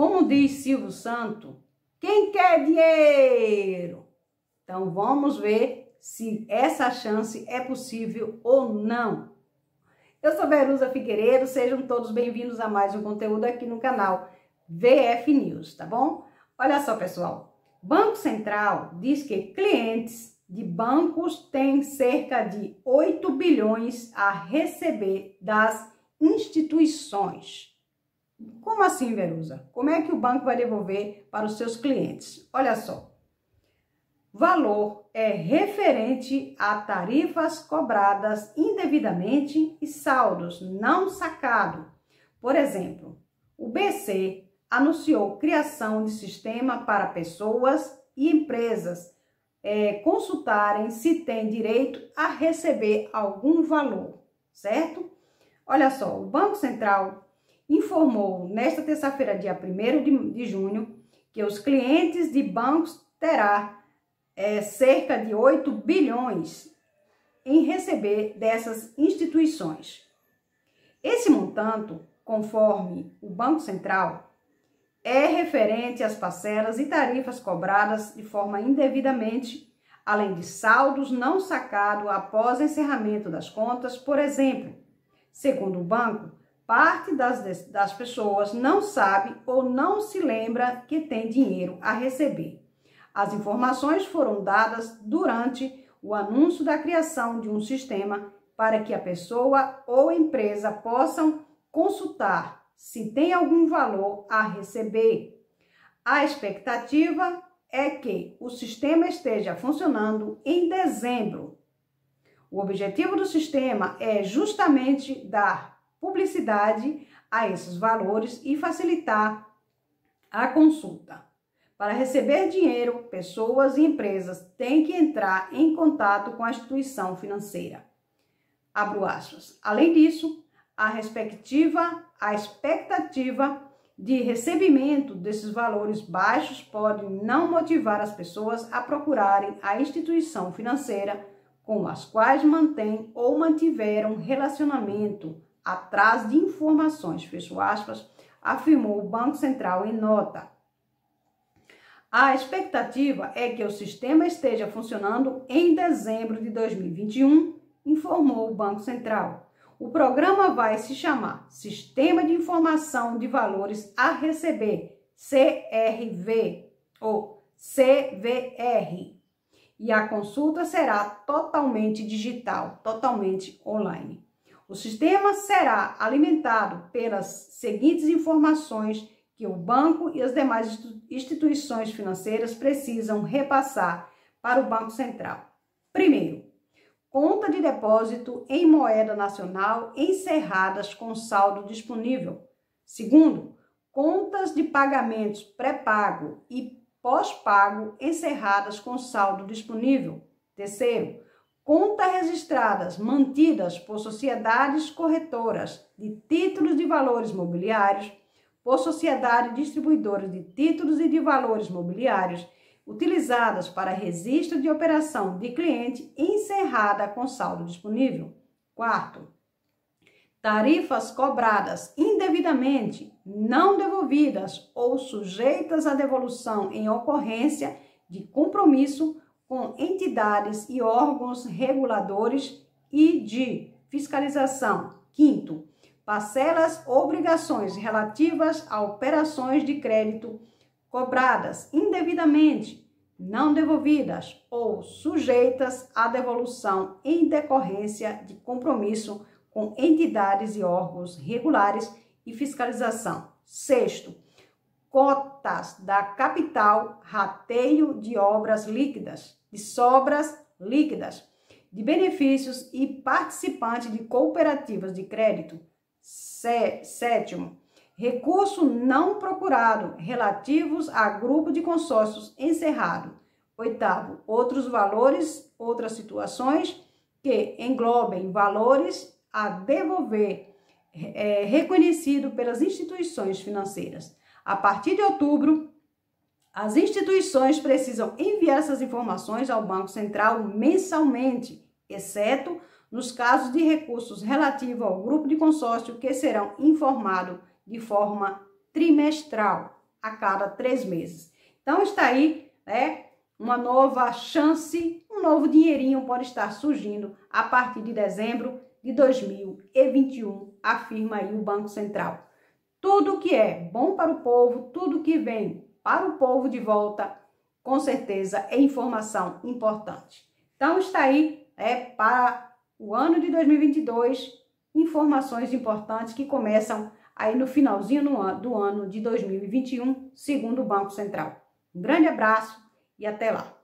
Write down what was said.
como diz Silvio Santo, quem quer dinheiro? Então vamos ver se essa chance é possível ou não. Eu sou Verusa Figueiredo, sejam todos bem-vindos a mais um conteúdo aqui no canal VF News, tá bom? Olha só, pessoal. Banco Central diz que clientes de bancos têm cerca de 8 bilhões a receber das instituições. Como assim, Verusa? Como é que o banco vai devolver para os seus clientes? Olha só. Valor é referente a tarifas cobradas indevidamente e saldos não sacado. Por exemplo, o BC anunciou criação de sistema para pessoas e empresas é, consultarem se tem direito a receber algum valor, certo? Olha só, o Banco Central informou nesta terça-feira, dia 1 de, de junho, que os clientes de bancos terá é, cerca de 8 bilhões em receber dessas instituições. Esse montante, conforme o Banco Central, é referente às parcelas e tarifas cobradas de forma indevidamente, além de saldos não sacados após encerramento das contas, por exemplo. Segundo o banco, parte das, das pessoas não sabe ou não se lembra que tem dinheiro a receber. As informações foram dadas durante o anúncio da criação de um sistema para que a pessoa ou empresa possam consultar se tem algum valor a receber. A expectativa é que o sistema esteja funcionando em dezembro. O objetivo do sistema é justamente dar publicidade a esses valores e facilitar a consulta. Para receber dinheiro, pessoas e empresas têm que entrar em contato com a instituição financeira. Abro aspas. Além disso, a respectiva a expectativa de recebimento desses valores baixos pode não motivar as pessoas a procurarem a instituição financeira com as quais mantêm ou mantiveram relacionamento atrás de informações, fecho aspas, afirmou o Banco Central em nota. A expectativa é que o sistema esteja funcionando em dezembro de 2021, informou o Banco Central. O programa vai se chamar Sistema de Informação de Valores a Receber, CRV ou CVR. E a consulta será totalmente digital, totalmente online. O sistema será alimentado pelas seguintes informações que o banco e as demais instituições financeiras precisam repassar para o Banco Central. Primeiro, conta de depósito em moeda nacional encerradas com saldo disponível. Segundo, contas de pagamentos pré-pago e pós-pago encerradas com saldo disponível. Terceiro, contas registradas mantidas por sociedades corretoras de títulos de valores mobiliários, por sociedade distribuidora de títulos e de valores mobiliários utilizadas para registro de operação de cliente encerrada com saldo disponível. Quarto, tarifas cobradas indevidamente, não devolvidas ou sujeitas à devolução em ocorrência de compromisso com entidades e órgãos reguladores e de fiscalização. Quinto, parcelas obrigações relativas a operações de crédito cobradas indevidamente, não devolvidas ou sujeitas à devolução em decorrência de compromisso com entidades e órgãos regulares e fiscalização. Sexto, cotas da capital, rateio de obras líquidas, de sobras líquidas, de benefícios e participante de cooperativas de crédito. Sétimo, Recurso não procurado relativos a grupo de consórcios encerrado. Oitavo, outros valores, outras situações que englobem valores a devolver é, reconhecido pelas instituições financeiras. A partir de outubro, as instituições precisam enviar essas informações ao Banco Central mensalmente, exceto nos casos de recursos relativos ao grupo de consórcio que serão informados de forma trimestral. a cada três meses. Então está aí, né? Uma nova chance, um novo dinheirinho pode estar surgindo a partir de dezembro de 2021, afirma aí o Banco Central. Tudo que é bom para o povo, tudo que vem para o povo de volta, com certeza é informação importante. Então está aí é, para o ano de 2022 informações importantes que começam aí no finalzinho do ano de 2021, segundo o Banco Central. Um grande abraço e até lá!